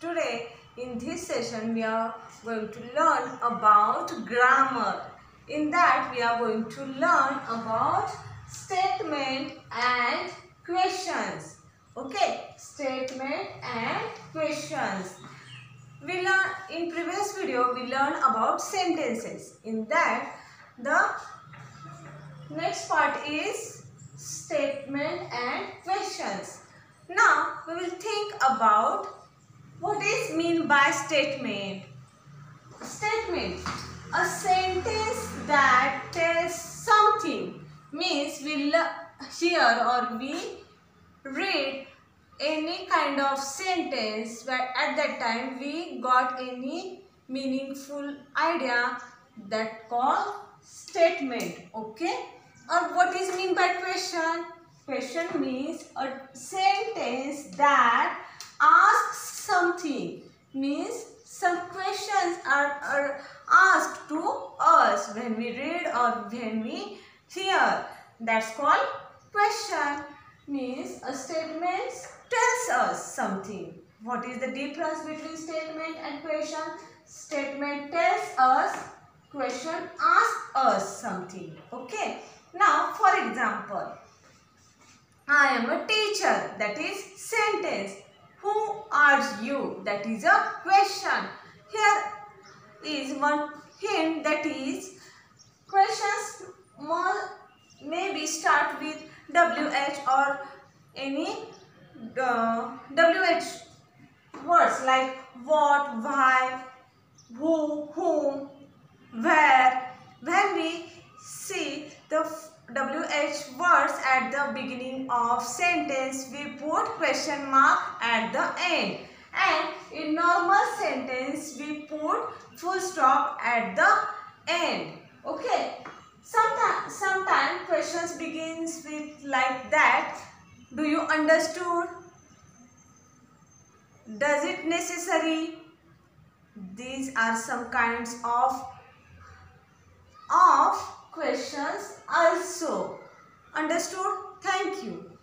Today in this session we are going to learn about grammar. In that we are going to learn about statement and questions. Okay, statement and questions. We learn in previous video we learned about sentences. In that the next part is statement and questions. Now we will think about what is mean by statement. Statement. A sentence that tells something means we hear or we read any kind of sentence but at that time we got any meaningful idea that called statement okay or what is mean by question Question means a sentence that something. Means some questions are, are asked to us when we read or when we hear. That's called question. Means a statement tells us something. What is the difference between statement and question? Statement tells us, question asks us something. Okay. Now, for example, I am a teacher. That is sentence. Who are you? That is a question. Here is one hint that is questions maybe start with WH or any uh, WH words like what, why, who, whom, where. When we see the WH words at the beginning of sentence, we put question mark at the end. And in normal sentence, we put full stop at the end. Okay. Sometimes, sometimes questions begins with like that. Do you understood? Does it necessary? These are some kinds of of questions also. Understood? Thank you.